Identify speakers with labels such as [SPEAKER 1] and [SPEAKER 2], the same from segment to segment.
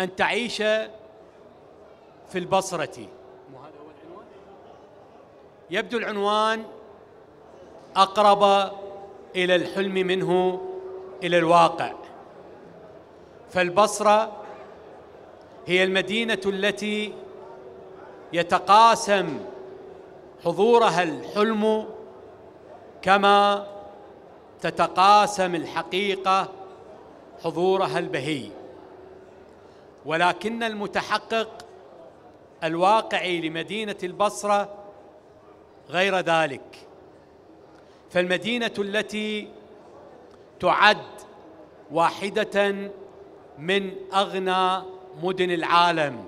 [SPEAKER 1] أن تعيش في البصرة. يبدو العنوان أقرب إلى الحلم منه إلى الواقع. فالبصرة هي المدينة التي يتقاسم حضورها الحلم كما تتقاسم الحقيقة حضورها البهي. ولكن المتحقق الواقعي لمدينة البصرة غير ذلك. فالمدينة التي تعد واحدة من أغنى مدن العالم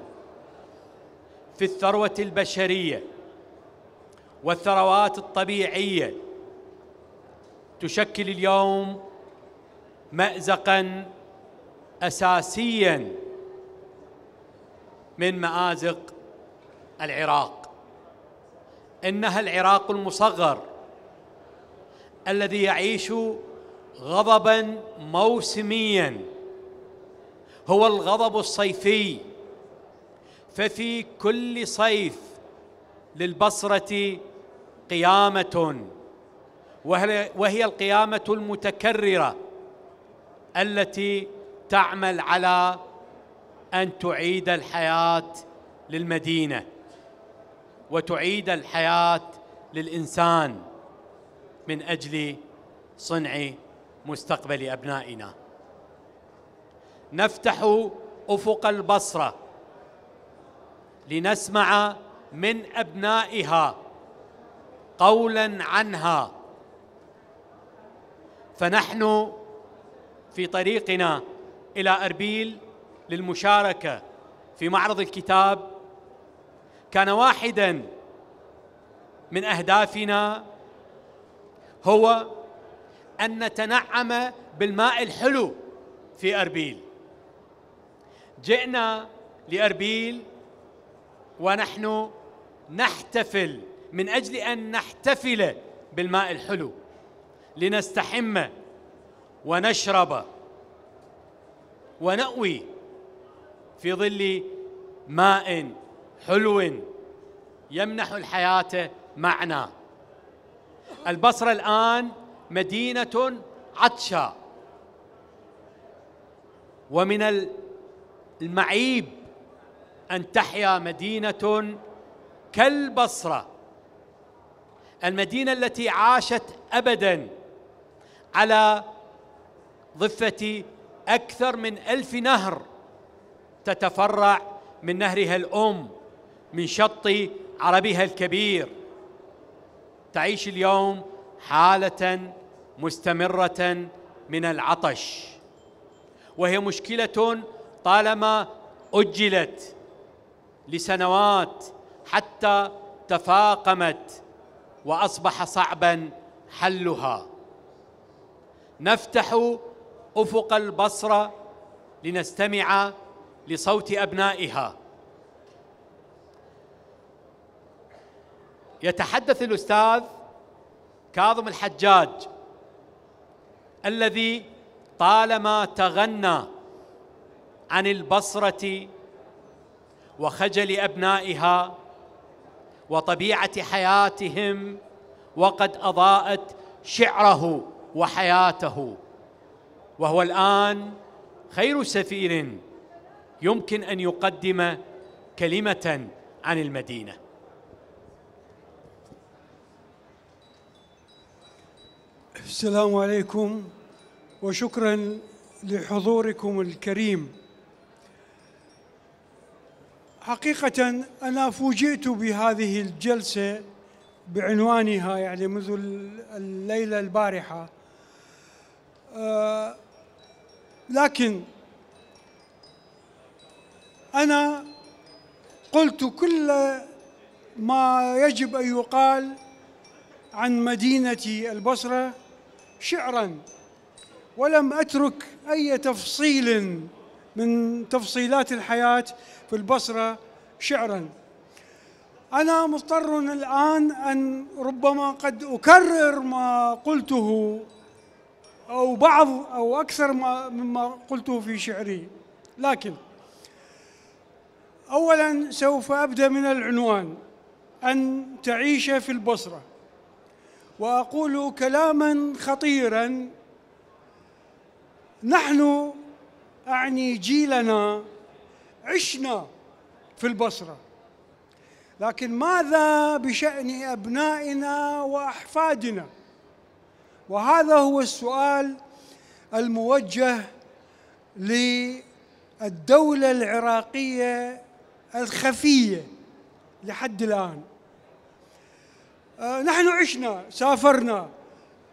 [SPEAKER 1] في الثروة البشرية والثروات الطبيعية تشكل اليوم مأزقا أساسيا من مآزق العراق. إنها العراق المصغر الذي يعيش غضبا موسميا. هو الغضب الصيفي. ففي كل صيف للبصرة قيامة وهي القيامة المتكررة التي تعمل على أن تعيد الحياة للمدينة وتعيد الحياة للإنسان من أجل صنع مستقبل أبنائنا. نفتح أفق البصرة لنسمع من أبنائها قولا عنها. فنحن في طريقنا إلى أربيل للمشاركة في معرض الكتاب كان واحدا من أهدافنا هو أن نتنعم بالماء الحلو في أربيل. جئنا لأربيل ونحن نحتفل من أجل أن نحتفل بالماء الحلو لنستحم ونشرب ونأوي في ظل ماء حلو يمنح الحياة معنى البصرة الآن مدينة عطشة. ومن المعيب أن تحيا مدينة كالبصرة. المدينة التي عاشت أبدا على ضفة أكثر من ألف نهر. تتفرع من نهرها الأم من شط عربها الكبير. تعيش اليوم حالة مستمرة من العطش. وهي مشكلة طالما أجلت لسنوات حتى تفاقمت وأصبح صعبا حلها. نفتح أفق البصره لنستمع لصوت أبنائها. يتحدث الأستاذ كاظم الحجاج الذي طالما تغنى عن البصرة وخجل أبنائها وطبيعة حياتهم وقد أضاءت شعره وحياته. وهو الآن خير سفير يمكن أن يقدم كلمة عن المدينة.
[SPEAKER 2] السلام عليكم وشكرا لحضوركم الكريم. حقيقة أنا فوجئت بهذه الجلسة بعنوانها يعني منذ الليلة البارحة. آه لكن أنا قلت كل ما يجب أن يقال عن مدينة البصرة شعرا ولم أترك أي تفصيل من تفصيلات الحياة في البصرة شعرا. أنا مضطر الآن أن ربما قد أكرر ما قلته أو بعض أو أكثر ما مما قلته في شعري لكن اولا سوف أبدأ من العنوان أن تعيش في البصرة. وأقول كلاما خطيرا نحن أعني جيلنا عشنا في البصرة. لكن ماذا بشأن أبنائنا وأحفادنا؟ وهذا هو السؤال الموجه للدولة العراقية الخفية لحد الآن. آه، نحن عشنا سافرنا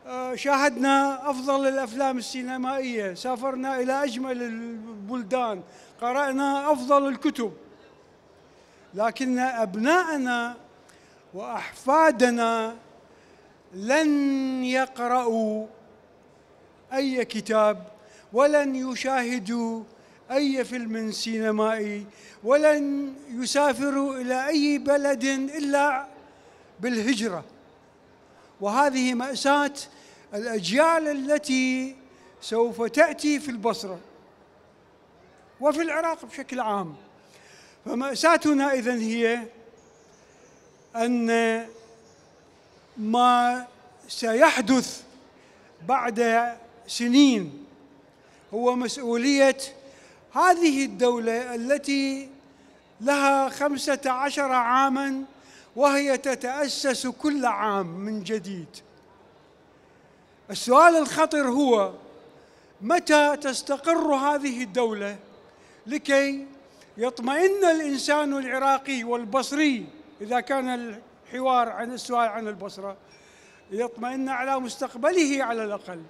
[SPEAKER 2] آه، شاهدنا أفضل الأفلام السينمائية سافرنا إلى أجمل البلدان قرأنا أفضل الكتب. لكن أبناءنا وأحفادنا لن يقرأوا أي كتاب ولن يشاهدوا أي فيلم سينمائي ولن يسافروا إلى أي بلد إلا بالهجرة. وهذه مأساة الأجيال التي سوف تأتي في البصرة وفي العراق بشكل عام. فمأساتنا إذن هي أن ما سيحدث بعد سنين هو مسؤولية هذه الدولة التي لها خمسة عشر عاما وهي تتأسس كل عام من جديد. السؤال الخطر هو متى تستقر هذه الدولة لكي يطمئن الإنسان العراقي والبصري؟ إذا كان حوار عن السؤال عن البصرة ليطمئن على مستقبله على الأقل.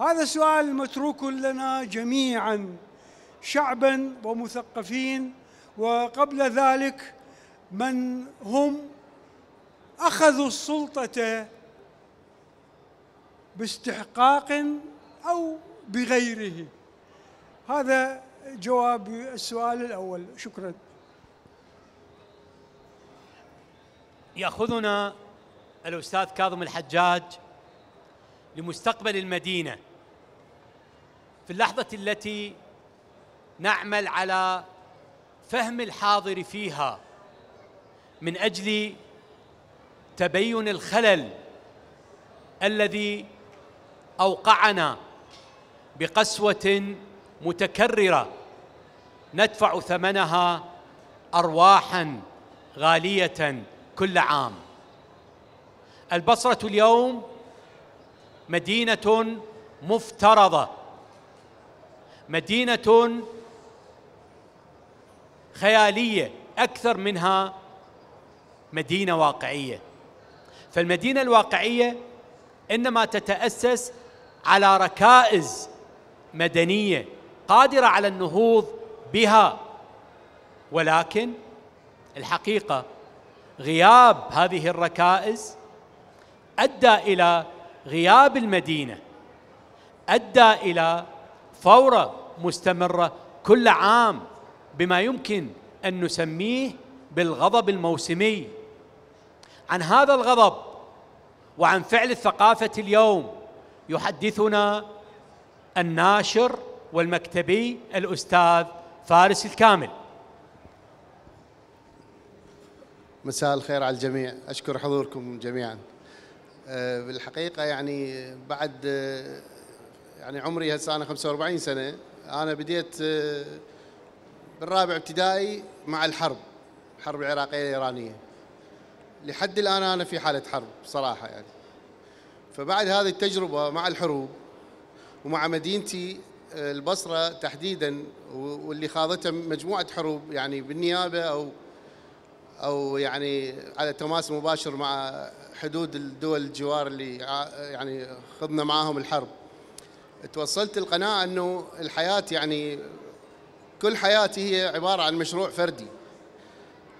[SPEAKER 2] هذا سؤال متروك لنا جميعا. شعبا ومثقفين وقبل ذلك من هم أخذوا السلطة باستحقاق أو بغيره. هذا جواب السؤال الأول. شكراً.
[SPEAKER 1] يأخذنا الأستاذ كاظم الحجاج لمستقبل المدينة. في اللحظة التي نعمل على فهم الحاضر فيها من أجل تبين الخلل الذي أوقعنا بقسوة متكررة ندفع ثمنها ارواحا غالية كل عام. البصرة اليوم مدينة مفترضة مدينة خيالية أكثر منها مدينة واقعية. فالمدينة الواقعية إنما تتأسس على ركائز مدنية قادرة على النهوض بها. ولكن الحقيقة غياب هذه الركائز أدى إلى غياب المدينة أدى إلى فورة مستمرة كل عام. بما يمكن أن نسميه بالغضب الموسمي. عن هذا الغضب وعن فعل الثقافة اليوم يحدثنا الناشر والمكتبي الأستاذ فارس الكامل.
[SPEAKER 3] مساء الخير على الجميع. أشكر حضوركم جميعا. آه، بالحقيقة يعني بعد آه، يعني عمري هسه أنا 45 سنة أنا بديت آه، بالرابع ابتدائي مع الحرب الحرب العراقية الإيرانية لحد الآن أنا في حالة حرب صراحة يعني. فبعد هذه التجربة مع الحروب ومع مدينتي البصرة تحديدا واللي خاضتها مجموعة حروب يعني بالنيابة أو أو يعني على تماس مباشر مع حدود الدول الجوار اللي يعني خضنا معاهم الحرب. توصلت القناعة إنه الحياة يعني كل حياتي هي عبارة عن مشروع فردي.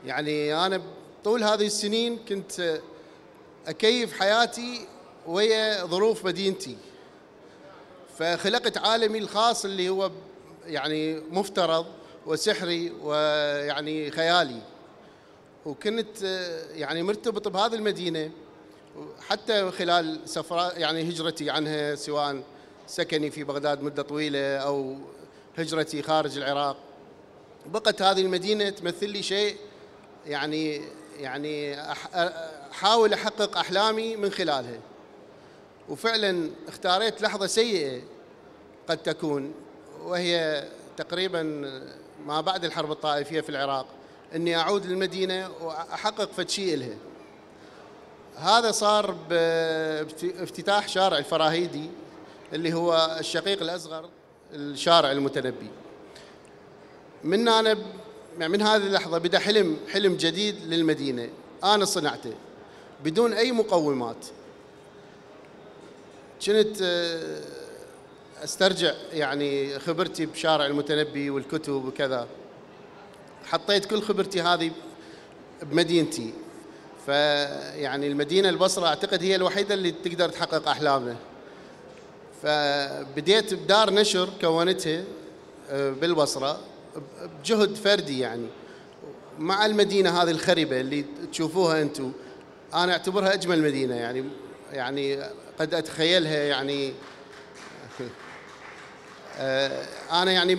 [SPEAKER 3] يعني أنا طول هذه السنين كنت أكيف حياتي ويا ظروف مدينتي. فخلقت عالمي الخاص اللي هو يعني مفترض وسحري ويعني خيالي. وكنت يعني مرتبط بهذه المدينة. حتى خلال سفرات يعني هجرتي عنها سواء سكني في بغداد مدة طويلة أو هجرتي خارج العراق. بقت هذه المدينة تمثل لي شيء يعني يعني أح- أحاول أحقق أحلامي من خلالها. وفعلا اختاريت لحظة سيئة قد تكون وهي تقريبا ما بعد الحرب الطائفية في العراق إني أعود للمدينة وأحقق فد شيء لها هذا صار بافتتاح شارع الفراهيدي اللي هو الشقيق الأصغر. الشارع المتنبي. من أنا ب- يعني من هذه اللحظة بدا حلم حلم جديد للمدينة. أنا صنعته بدون أي مقومات. كنت آه، أسترجع يعني خبرتي بشارع المتنبي والكتب وكذا. حطيت كل خبرتي هذه بمدينتي. فيعني المدينة البصرة أعتقد هي الوحيدة اللي تقدر تحقق أحلامنا. فبديت بدار نشر كونتها آه، بالبصرة بجهد فردي يعني. مع المدينة هذه الخربه اللي تشوفوها أنتم أنا أعتبرها أجمل مدينة يعني يعني قد أتخيلها يعني. آه، أنا يعني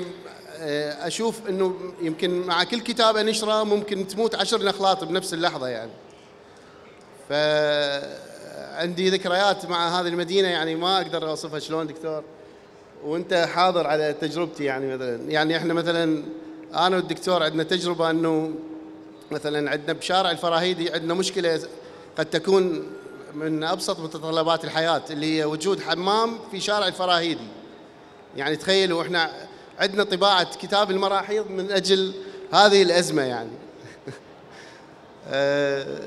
[SPEAKER 3] آه، أشوف إنه يمكن مع كل كتابة نشرة ممكن تموت عشر نخلات بنفس اللحظة يعني. فعندي ذكريات مع هذه المدينة يعني ما أقدر أوصفها شلون دكتور. وأنت حاضر على تجربتي يعني مثلا. يعني إحنا مثلا أنا والدكتور عندنا تجربة إنه مثلا عندنا بشارع الفراهيدي عندنا مشكلة قد تكون من أبسط متطلبات الحياة اللي هي وجود حمام في شارع الفراهيدي. يعني تخيلوا إحنا عندنا طباعة كتاب المراحيض من أجل هذه الأزمة يعني. آه،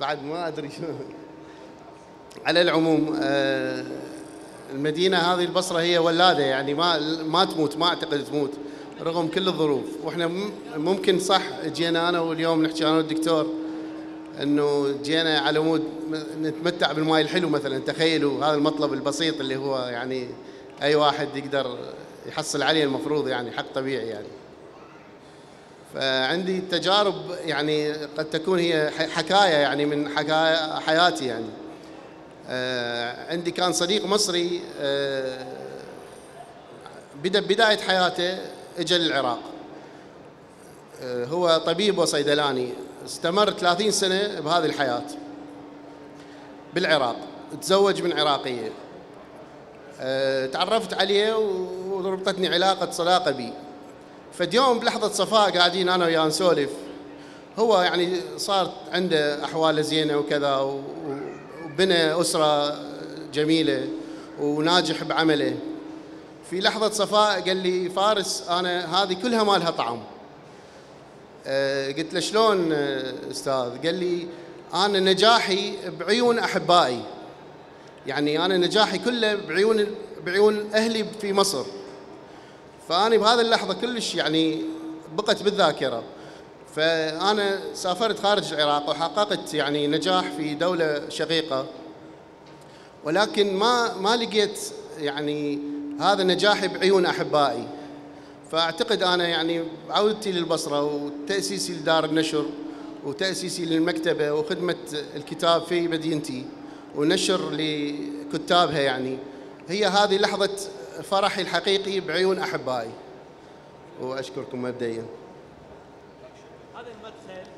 [SPEAKER 3] بعد ما أدري شو على العموم آه، المدينة هذه البصرة هي ولادة يعني ما ما تموت ما أعتقد تموت رغم كل الظروف. وإحنا ممكن صح جينا أنا واليوم نحكي أنا والدكتور إنه جينا على مود نتمتع بالماء الحلو مثلا. تخيلوا هذا المطلب البسيط اللي هو يعني أي واحد يقدر يحصل عليه المفروض يعني حق طبيعي يعني. فعندي تجارب يعني قد تكون هي حكاية يعني من حكايا حياتي يعني. عندي كان صديق مصري آه، بدا بداية حياته اجى للعراق. آه، هو طبيب وصيدلاني استمر 30 سنة بهذه الحياة بالعراق تزوج من عراقية. آه، تعرفت عليه وربطتني علاقة صداقة بي. فديوم بلحظة صفاء قاعدين أنا وياه نسولف. هو يعني صارت عنده أحواله زينة وكذا و- وبنى أسرة جميلة وناجح بعمله. في لحظة صفاء قال لي فارس أنا هذه كلها ما لها طعم. آه، قلت له شلون آه، أستاذ؟ قال لي أنا نجاحي بعيون أحبائي. يعني أنا نجاحي كله بعيون بعيون أهلي في مصر. فأنا بهذه اللحظة كلش يعني بقت بالذاكرة. فأنا سافرت خارج العراق وحققت يعني نجاح في دولة شقيقة. ولكن ما ما لقيت يعني هذا نجاحي بعيون أحبائي. فأعتقد أنا يعني عودتي للبصرة وتأسيسي لدار النشر وتأسيسي للمكتبة وخدمة الكتاب في مدينتي ونشر لكتابها يعني. هي هذه لحظة فرحي الحقيقي بعيون أحبائي. وأشكركم مبدئيا
[SPEAKER 1] هذا المدخل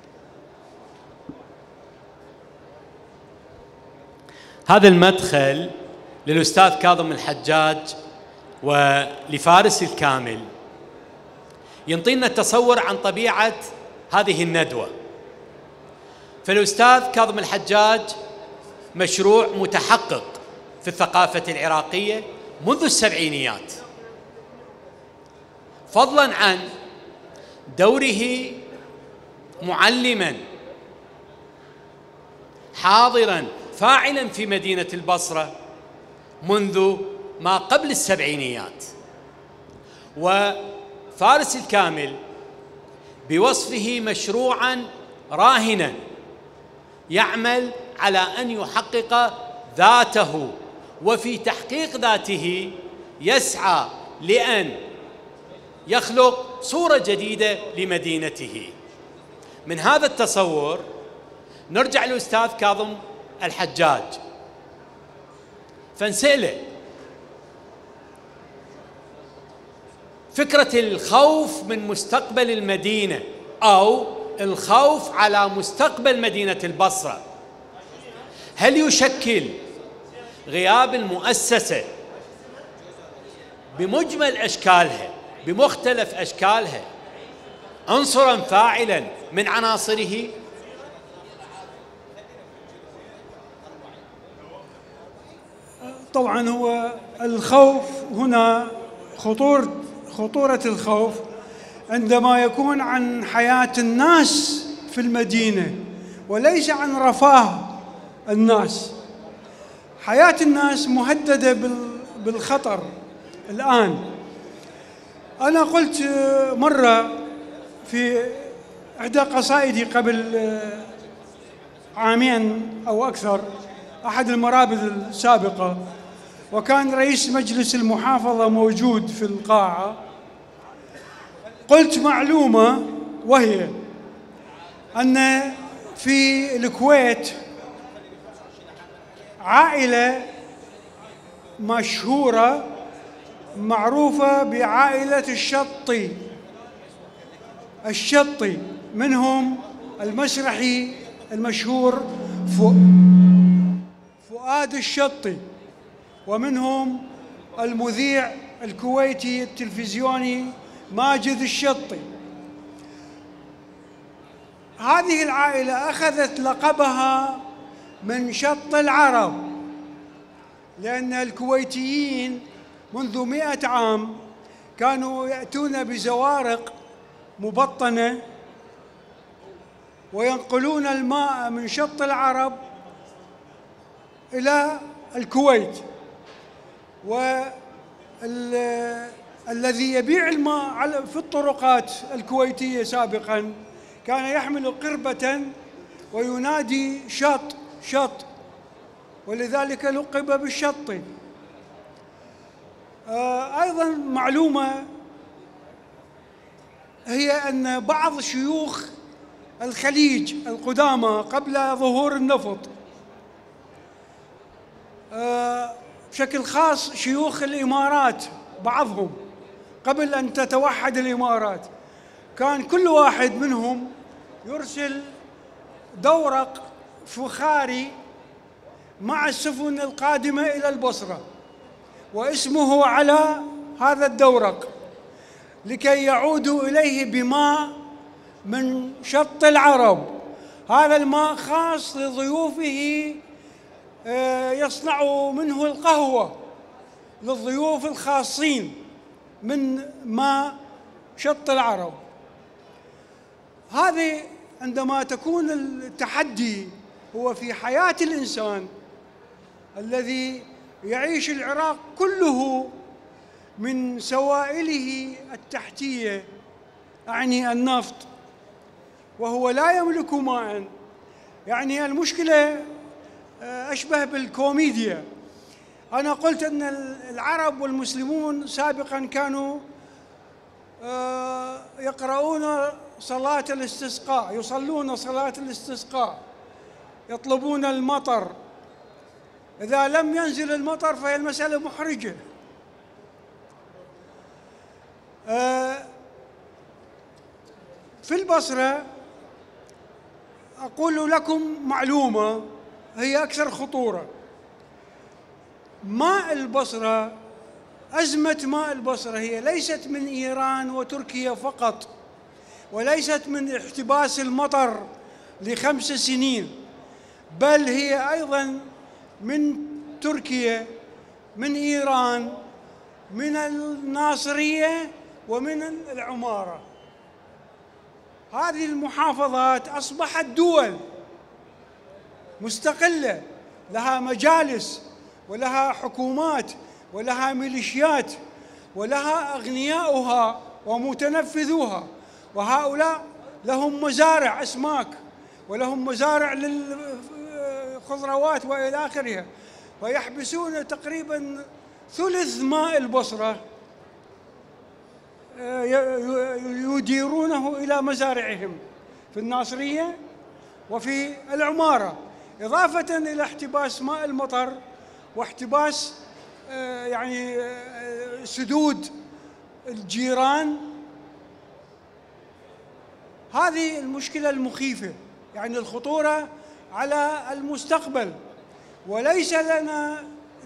[SPEAKER 1] هذا المدخل للأستاذ كاظم الحجاج ولفارس الكامل. ينطينا تصور عن طبيعة هذه الندوة. فالأستاذ كاظم الحجاج مشروع متحقق في الثقافة العراقية منذ السبعينيات. فضلا عن دوره معلما حاضرا فاعلا في مدينة البصرة منذ ما قبل السبعينيات. وفارس الكامل بوصفه مشروعا راهنا يعمل على أن يحقق ذاته وفي تحقيق ذاته يسعى لأن يخلق صورة جديدة لمدينته. من هذا التصور نرجع للاستاذ كاظم الحجاج. فنساله فكرة الخوف من مستقبل المدينة أو الخوف على مستقبل مدينة البصرة. هل يشكل غياب المؤسسة بمجمل أشكالها بمختلف أشكالها؟ عنصرا فاعلا من عناصره؟
[SPEAKER 2] طبعا هو الخوف هنا خطور خطورة الخوف عندما يكون عن حياة الناس في المدينة وليس عن رفاه الناس. حياة الناس مهددة بالخطر الآن. أنا قلت مرة في إحدى قصائدي قبل عامين أو أكثر أحد المرابط السابقة وكان رئيس مجلس المحافظة موجود في القاعة. قلت معلومة وهي أن في الكويت عائلة مشهورة معروفة بعائلة الشطي. الشطي منهم المسرحي المشهور فؤاد الشطي. ومنهم المذيع الكويتي التلفزيوني ماجد الشطي. هذه العائلة أخذت لقبها من شط العرب لأن الكويتيين منذ مئة عام كانوا يأتون بزوارق مبطنة وينقلون الماء من شط العرب إلى الكويت. والذي يبيع الماء في الطرقات الكويتية سابقا كان يحمل قربة وينادي شط شط. ولذلك لقب بالشط. آه، أيضا معلومة هي أن بعض شيوخ الخليج القدامى قبل ظهور النفط آه، بشكل خاص شيوخ الإمارات بعضهم. قبل أن تتوحد الإمارات كان كل واحد منهم يرسل دورق فخاري مع السفن القادمة إلى البصرة واسمه على هذا الدورق لكي يعودوا إليه بماء من شط العرب. هذا الماء خاص لضيوفه يصنع منه القهوة للضيوف الخاصين من ماء شط العرب. هذه عندما تكون التحدي هو في حياة الإنسان الذي يعيش العراق كله من سوائله التحتية أعني النفط وهو لا يملك ماء. يعني المشكلة آه، أشبه بالكوميديا. أنا قلت أن العرب والمسلمون سابقا كانوا آه، يقرؤون صلاة الاستسقاء يصلون صلاة الاستسقاء يطلبون المطر. إذا لم ينزل المطر فهي المسألة محرجة. آه، في البصرة أقول لكم معلومة. هي أكثر خطورة. ماء البصرة أزمة ماء البصرة هي ليست من إيران وتركيا فقط وليست من احتباس المطر لخمس سنين بل هي أيضا من تركيا من إيران من الناصرية ومن العمارة. هذه المحافظات أصبحت دول. مستقلة لها مجالس ولها حكومات ولها ميليشيات ولها أغنياؤها ومتنفذوها. وهؤلاء لهم مزارع أسماك ولهم مزارع للخضروات وإلى آخرها. ويحبسون تقريبا ثلث ماء البصرة آه، يديرونه إلى مزارعهم في الناصرية وفي العمارة. إضافة إلى احتباس ماء المطر واحتباس آه، يعني آه، سدود الجيران هذه المشكلة المخيفة يعني الخطورة على المستقبل. وليس لنا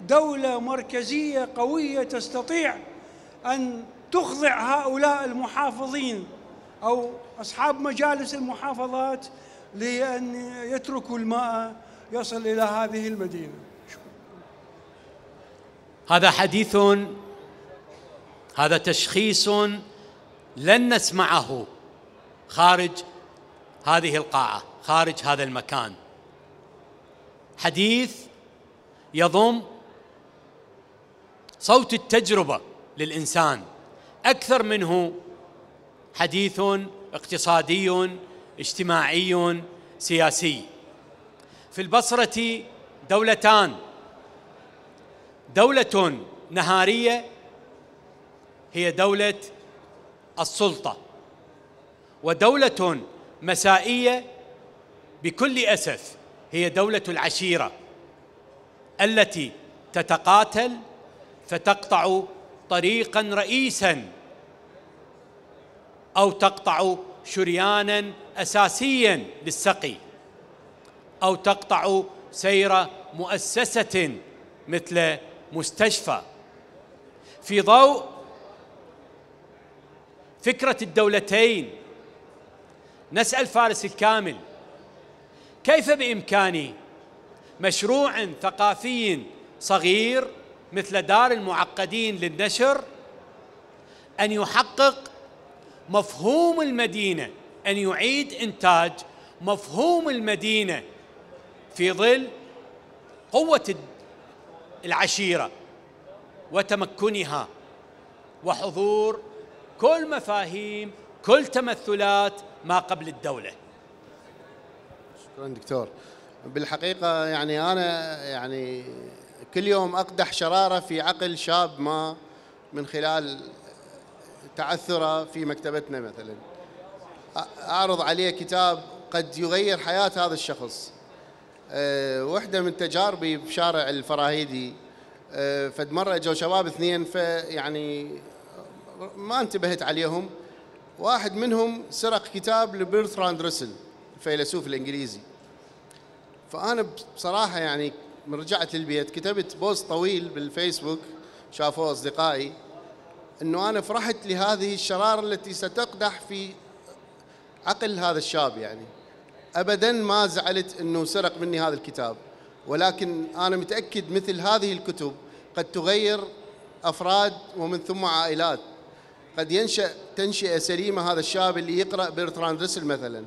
[SPEAKER 2] دولة مركزية قوية تستطيع أن تخضع هؤلاء المحافظين أو أصحاب مجالس المحافظات لأن يتركوا الماء يصل إلى هذه المدينة.
[SPEAKER 1] هذا حديث هذا تشخيص لن نسمعه خارج هذه القاعة خارج هذا المكان. حديث يضم صوت التجربة للإنسان. أكثر منه حديث اقتصادي اجتماعي سياسي. في البصرة دولتان. دولة نهارية هي دولة السلطة. ودولة مسائية بكل أسف هي دولة العشيرة التي تتقاتل فتقطع طريقا رئيسا أو تقطع شريانا اساسيا للسقي أو تقطع سير مؤسسة مثل مستشفى. في ضوء فكرة الدولتين نسأل فارس الكامل كيف بامكاني مشروع ثقافي صغير مثل دار المعقدين للنشر أن يحقق مفهوم المدينة أن يعيد إنتاج مفهوم المدينة في ظل قوة العشيرة وتمكنها وحضور كل مفاهيم كل تمثلات ما قبل الدولة.
[SPEAKER 3] شكرا دكتور. بالحقيقة يعني أنا يعني كل يوم أقدح شرارة في عقل شاب ما من خلال تعثره في مكتبتنا مثلا. أعرض عليه كتاب قد يغير حياة هذا الشخص. أه واحدة من تجاربي بشارع الفراهيدي. أه فد مرة اجوا شباب اثنين فيعني ما انتبهت عليهم. واحد منهم سرق كتاب لبرتراند رسل الفيلسوف الإنجليزي. فأنا بصراحة يعني من رجعت للبيت كتبت post طويل بالفيسبوك شافوه أصدقائي. إنه أنا فرحت لهذه الشرارة التي ستقدح في عقل هذا الشاب يعني. ابدا ما زعلت إنه سرق مني هذا الكتاب. ولكن أنا متأكد مثل هذه الكتب قد تغير أفراد ومن ثم عائلات. قد ينشأ تنشئة سليمة هذا الشاب اللي يقرأ برتراند رسل مثلا.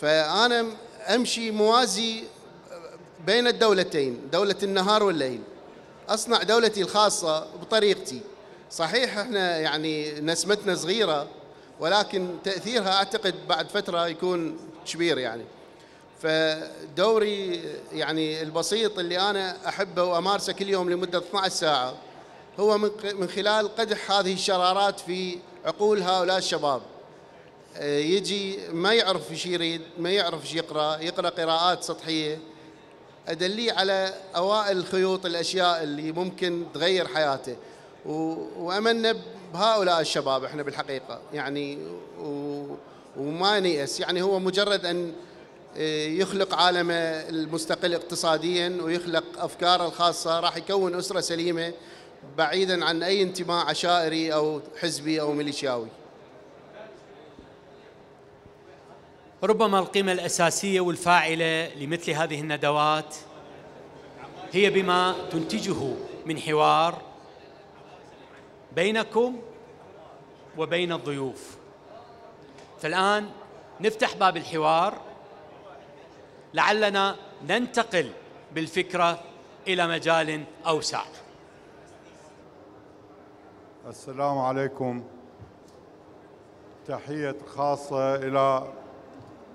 [SPEAKER 3] فأنا أمشي موازي بين الدولتين دولة النهار والليل. أصنع دولتي الخاصة بطريقتي. صحيح إحنا يعني نسمتنا صغيرة ولكن تأثيرها أعتقد بعد فترة يكون كبير يعني. فدوري يعني البسيط اللي أنا أحبه وأمارسه كل يوم لمدة 12 ساعة هو من خلال قدح هذه الشرارات في عقول هؤلاء الشباب. يجي ما يعرف إيش يريد ما يعرف إيش يقرأ يقرأ قراءات سطحية. أدليه على أوائل الخيوط الأشياء اللي ممكن تغير حياته. وامنا بهؤلاء الشباب إحنا بالحقيقة يعني وما نيأس يعني هو مجرد أن يخلق عالمه المستقل اقتصاديا ويخلق أفكاره الخاصة راح يكون أسرة سليمة بعيدا عن أي انتماء عشائري أو حزبي أو ميليشياوي.
[SPEAKER 1] ربما القيمة الأساسية والفاعلة لمثل هذه الندوات هي بما تنتجه من حوار بينكم وبين الضيوف. فالآن نفتح باب الحوار. لعلنا ننتقل بالفكرة إلى مجال أوسع.
[SPEAKER 4] السلام عليكم. تحية خاصة إلى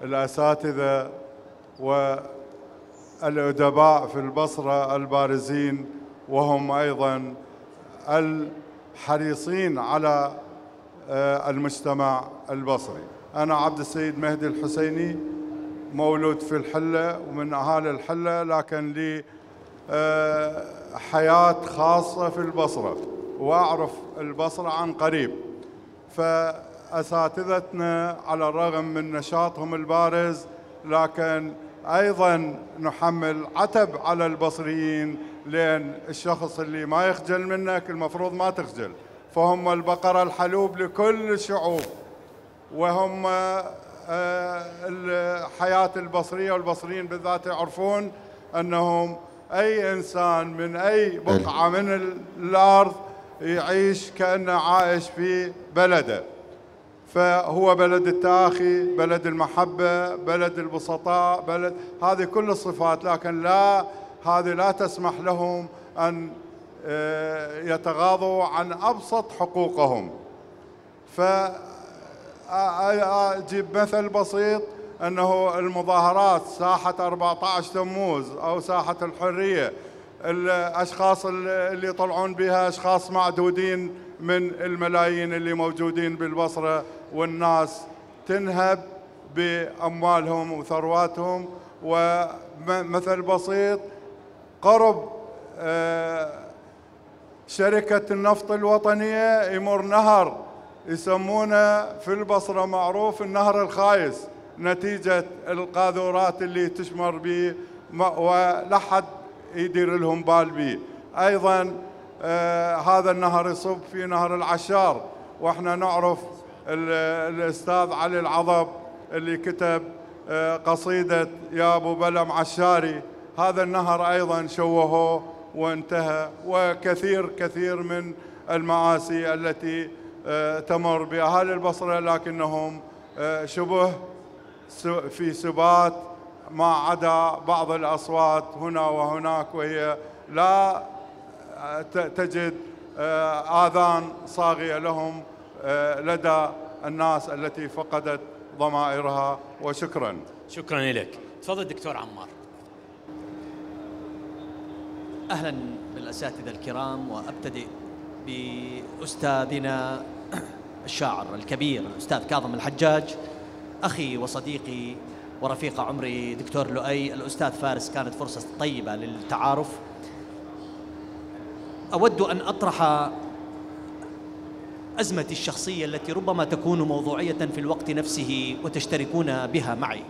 [SPEAKER 4] الأساتذة والأدباء في البصرة البارزين وهم أيضا الحريصين على المجتمع البصري. أنا عبد السيد مهدي الحسيني مولود في الحلة ومن أهالي الحلة لكن لي حياة خاصة في البصرة وأعرف البصرة عن قريب. فأساتذتنا على الرغم من نشاطهم البارز لكن أيضا نحمل عتب على البصريين لأن الشخص اللي ما يخجل منك المفروض ما تخجل. فهم البقرة الحلوب لكل الشعوب وهم آه، الحياة البصرية والبصريين بالذات يعرفون أنهم أي إنسان من أي بقعة من الأرض يعيش كأنه عايش في بلده. فهو بلد التآخي بلد المحبة بلد البسطاء بلد هذه كل الصفات لكن لا هذه لا تسمح لهم أن آه، يتغاضوا عن أبسط حقوقهم. ف أجيب مثل بسيط أنه المظاهرات ساحة 14 تموز أو ساحة الحرية الأشخاص اللي يطلعون بها أشخاص معدودين من الملايين اللي موجودين بالبصرة والناس تنهب بأموالهم وثرواتهم. ومثل بسيط قرب آه، شركة النفط الوطنية يمر نهر يسمونه في البصرة معروف النهر الخايس نتيجة القاذورات اللي تشمر به ولا حد يدير لهم بال به أيضا آه هذا النهر يصب في نهر العشار وإحنا نعرف الأستاذ علي العضب اللي كتب آه قصيدة يا أبو بلم عشاري. هذا النهر أيضا شوهوه وانتهى وكثير كثير من المعاصي التي آه، تمر بأهالي البصرة لكنهم آه، شبه في سبات ما عدا بعض الأصوات هنا وهناك وهي لا آه، تجد آذان صاغية لهم لدى الناس التي فقدت ضمائرها وشكرا.
[SPEAKER 1] شكرا لك. تفضل دكتور عمار.
[SPEAKER 5] أهلا بالأساتذة الكرام وأبتدئ بأستاذنا الشاعر الكبير الأستاذ كاظم الحجاج أخي وصديقي ورفيق عمري دكتور لؤي الأستاذ فارس كانت فرصة طيبة للتعارف. أود أن أطرح أزمتي الشخصية التي ربما تكون موضوعية في الوقت نفسه وتشتركون بها معي.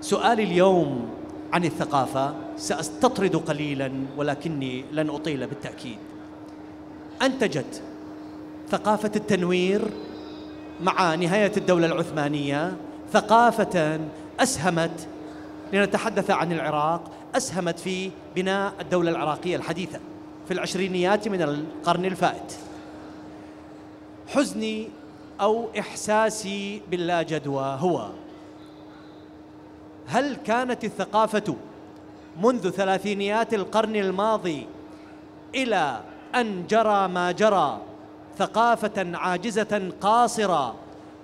[SPEAKER 5] سؤالي اليوم عن الثقافة. سأستطرد قليلا ولكني لن أطيل بالتأكيد. أنتجت ثقافة التنوير مع نهاية الدولة العثمانية ثقافة أسهمت لنتحدث عن العراق أسهمت في بناء الدولة العراقية الحديثة في العشرينيات من القرن الفائت. حزني أو إحساسي باللا جدوى هو هل كانت الثقافة منذ ثلاثينيات القرن الماضي إلى أن جرى ما جرى ثقافة عاجزة قاصرة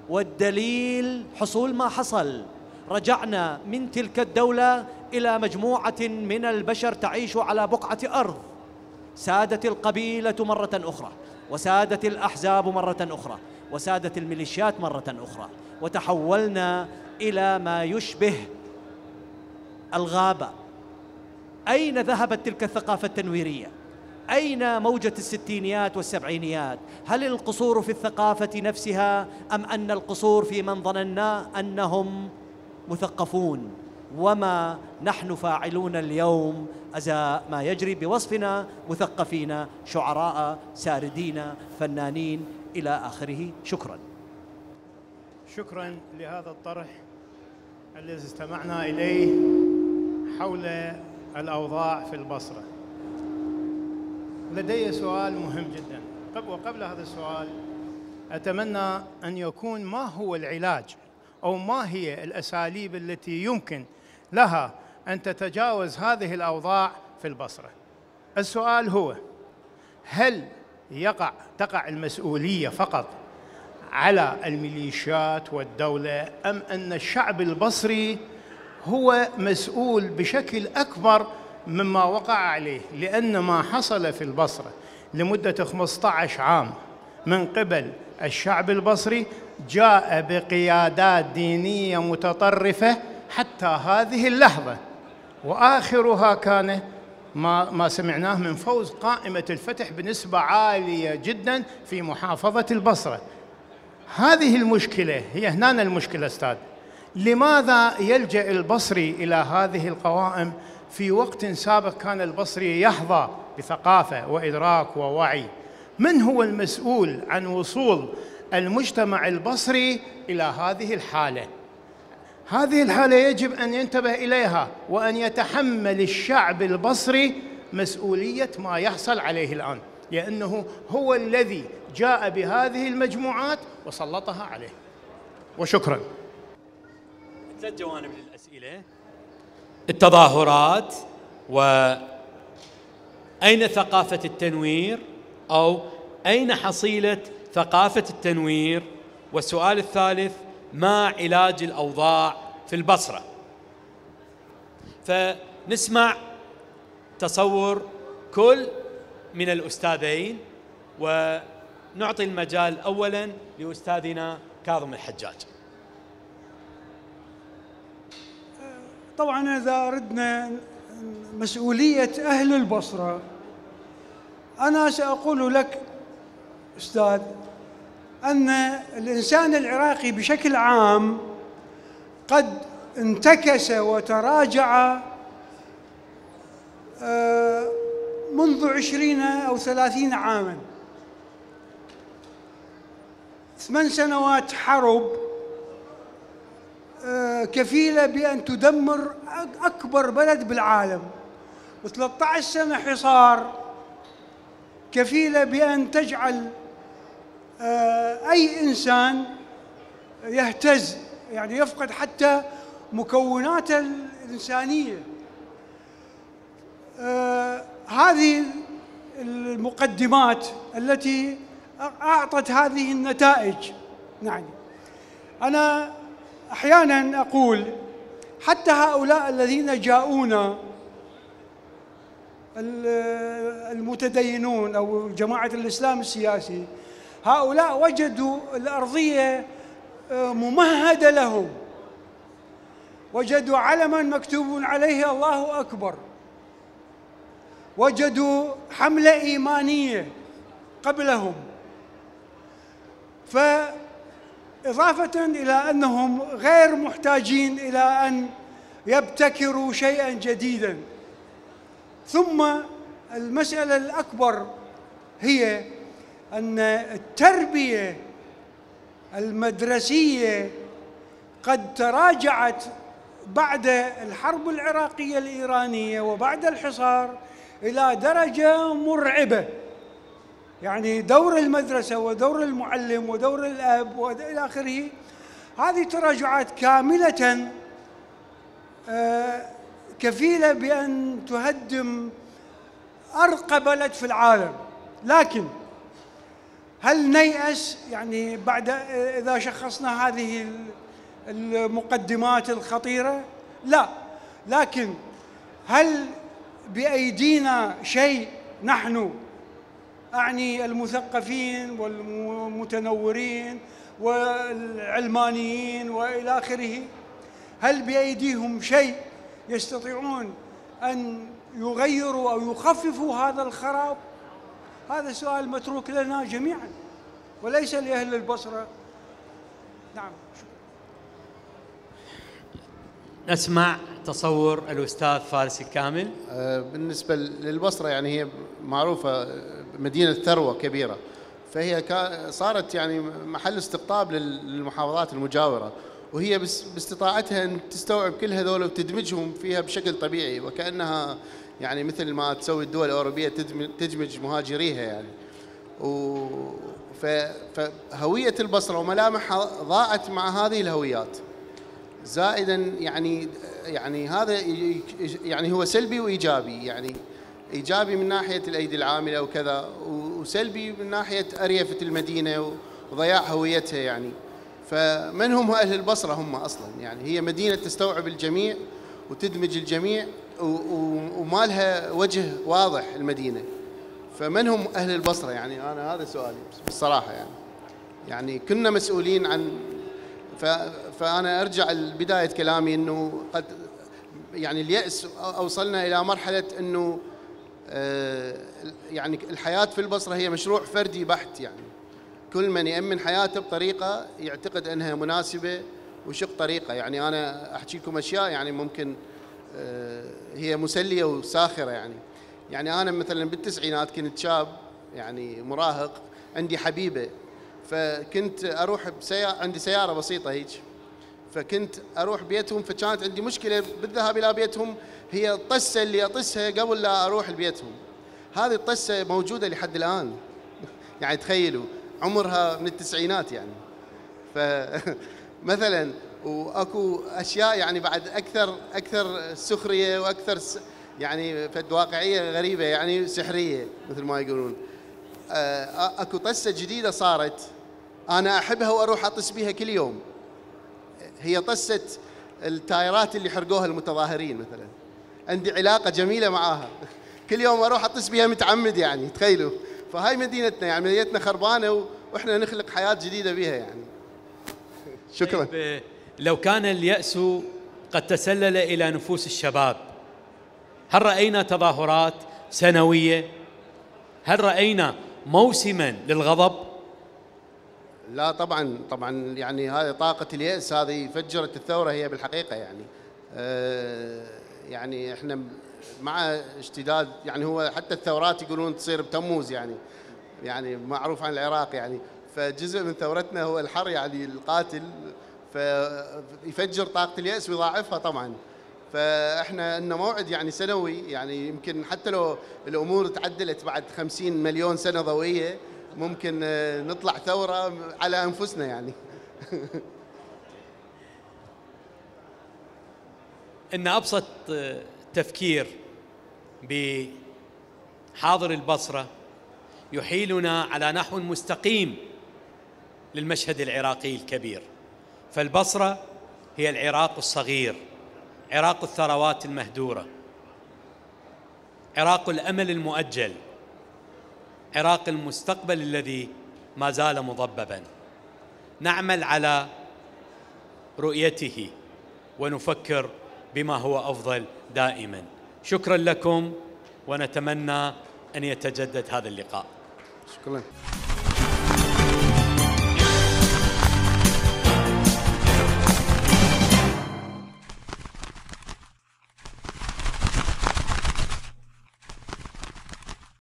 [SPEAKER 5] والدليل حصول ما حصل. رجعنا من تلك الدولة إلى مجموعة من البشر تعيش على بقعة أرض. سادت القبيلة مرة أخرى وسادت الأحزاب مرة أخرى وسادت الميليشيات مرة أخرى وتحولنا إلى ما يشبه الغابة. أين ذهبت تلك الثقافة التنويرية؟ أين موجة الستينيات والسبعينيات؟ هل القصور في الثقافة نفسها أم أن القصور في من ظننا أنهم مثقفون؟ وما نحن فاعلون اليوم أزاء ما يجري بوصفنا مثقفين شعراء ساردين فنانين إلى آخره؟ شكرا.
[SPEAKER 6] شكرا لهذا الطرح الذي استمعنا إليه حول الأوضاع في البصرة. لدي سؤال مهم جدا. وقبل هذا السؤال أتمنى أن يكون ما هو العلاج أو ما هي الأساليب التي يمكن لها أن تتجاوز هذه الأوضاع في البصرة؟ السؤال هو هل يقع تقع المسؤولية فقط على الميليشيات والدولة أم أن الشعب البصري هو مسؤول بشكل أكبر مما وقع عليه لأن ما حصل في البصرة لمدة 15 عام من قبل الشعب البصري جاء بقيادات دينية متطرفة حتى هذه اللحظة. وآخرها كان ما ما سمعناه من فوز قائمة الفتح بنسبة عالية جدا في محافظة البصرة. هذه المشكلة هي هنا المشكلة أستاذ. لماذا يلجأ البصري إلى هذه القوائم في وقت سابق كان البصري يحظى بثقافة وإدراك ووعي؟ من هو المسؤول عن وصول المجتمع البصري إلى هذه الحالة؟ هذه الحالة يجب أن ينتبه إليها وأن يتحمل الشعب البصري مسؤولية ما يحصل عليه الآن لأنه هو الذي جاء بهذه المجموعات وسلطها عليه. وشكرا.
[SPEAKER 1] ثلاث جوانب للأسئلة. التظاهرات وأين ثقافة التنوير أو أين حصيلة ثقافة التنوير؟ والسؤال الثالث ما علاج الأوضاع في البصرة؟ فنسمع تصور كل من الأستاذين ونعطي المجال أولا لأستاذنا كاظم الحجاج.
[SPEAKER 2] طبعا إذا اردنا مسؤولية أهل البصرة أنا سأقول لك أستاذ أن الإنسان العراقي بشكل عام قد انتكس وتراجع آه، منذ عشرين أو ثلاثين عاما. ثمان سنوات حرب كفيلة بأن تدمر أكبر بلد بالعالم. و13 سنة حصار. كفيلة بأن تجعل آه، أي إنسان يهتز يعني يفقد حتى مكوناته الإنسانية. آه، هذه المقدمات التي أعطت هذه النتائج. نعم. أنا أحيانا أقول حتى هؤلاء الذين جاءونا المتدينون أو جماعة الإسلام السياسي هؤلاء وجدوا الأرضية آه، ممهدة لهم. وجدوا علما مكتوب عليه الله أكبر. وجدوا حملة إيمانية قبلهم. فإضافة إلى أنهم غير محتاجين إلى أن يبتكروا شيئا جديدا. ثم المسألة الأكبر هي أن التربية المدرسية قد تراجعت بعد الحرب العراقية الإيرانية وبعد الحصار إلى درجة مرعبة. يعني دور المدرسة ودور المعلم ودور الأب وإلى آخره. هذه تراجعات كاملة آه، كفيلة بأن تهدم أرقى بلد في العالم. لكن هل نيأس؟ يعني بعد إذا شخصنا هذه المقدمات الخطيرة؟ لا. لكن هل بأيدينا شيء نحن أعني المثقفين والمتنورين والعلمانيين وإلى آخره. هل بأيديهم شيء يستطيعون أن يغيروا أو يخففوا هذا الخراب؟ هذا سؤال متروك لنا جميعا وليس لأهل البصرة. نعم
[SPEAKER 1] نسمع تصور الأستاذ فارس الكامل.
[SPEAKER 3] آه، بالنسبة للبصرة يعني هي معروفة مدينة ثروة كبيرة. فهي صارت يعني محل استقطاب للمحافظات المجاورة. وهي باستطاعتها أن تستوعب كل هذول وتدمجهم فيها بشكل طبيعي. وكأنها يعني مثل ما تسوي الدول الأوروبية تدمج مهاجريها يعني. و فهوية البصرة وملامحها ضاعت مع هذه الهويات. زائدا يعني يعني هذا يعني هو سلبي وإيجابي يعني. إيجابي من ناحية الأيدي العاملة وكذا وسلبي من ناحية اريفه المدينة وضياع هويتها يعني. فمن هم أهل البصرة هم أصلا؟ يعني هي مدينة تستوعب الجميع وتدمج الجميع وما لها وجه واضح المدينة. فمن هم أهل البصرة يعني؟ أنا هذا سؤالي بصراحه يعني. يعني كنا مسؤولين عن فأنا أرجع لبداية كلامي إنه قد يعني اليأس أوصلنا إلى مرحلة إنه يعني الحياة في البصرة هي مشروع فردي بحت يعني. كل من يأمن حياته بطريقة يعتقد أنها مناسبة وشق طريقة. يعني أنا أحكي لكم أشياء يعني ممكن آه، هي مسلية وساخرة يعني. يعني أنا مثلا بالتسعينات كنت شاب يعني مراهق عندي حبيبة فكنت أروح بسيارة عندي سيارة بسيطة هيك. فكنت أروح بيتهم فكانت عندي مشكلة بالذهاب إلى بيتهم. هي الطسه اللي أطسها قبل لا أروح لبيتهم. هذه الطسة موجودة لحد الآن. يعني تخيلوا عمرها من التسعينات يعني. فمثلا وأكو أشياء يعني بعد أكثر أكثر سخرية وأكثر يعني فد واقعية غريبة يعني سحرية مثل ما يقولون. آه، أكو طسة جديدة صارت أنا أحبها وأروح أطس بيها كل يوم. هي طسه التايرات اللي حرقوها المتظاهرين مثلا. عندي علاقة جميلة معاها. كل يوم أروح أطس بيها متعمد يعني تخيلوا. فهاي مدينتنا يعني مدينتنا خربانة وإحنا نخلق حياة جديدة بها يعني. شكرا.
[SPEAKER 1] طيب، لو كان اليأس قد تسلل إلى نفوس الشباب هل رأينا تظاهرات سنوية؟ هل رأينا موسما للغضب؟
[SPEAKER 3] لا طبعا طبعا يعني هذه طاقة اليأس هذه فجرت الثورة هي بالحقيقة يعني. آه يعني إحنا مع اشتداد يعني هو حتى الثورات يقولون تصير بتموز يعني يعني معروف عن العراق يعني. فجزء من ثورتنا هو الحر يعني القاتل فيفجر طاقة اليأس ويضاعفها طبعا. فإحنا إن موعد يعني سنوي يعني يمكن حتى لو الأمور تعدلت بعد 50 مليون سنة ضوئية ممكن آه، نطلع ثورة على أنفسنا يعني.
[SPEAKER 1] إن أبسط آه، تفكير بحاضر البصرة يحيلنا على نحو مستقيم للمشهد العراقي الكبير. فالبصرة هي العراق الصغير عراق الثروات المهدورة عراق الأمل المؤجل عراق المستقبل الذي ما زال مضببا. نعمل على رؤيته ونفكر بما هو أفضل دائما. شكرا لكم ونتمنى أن يتجدد هذا اللقاء.
[SPEAKER 3] شكرا.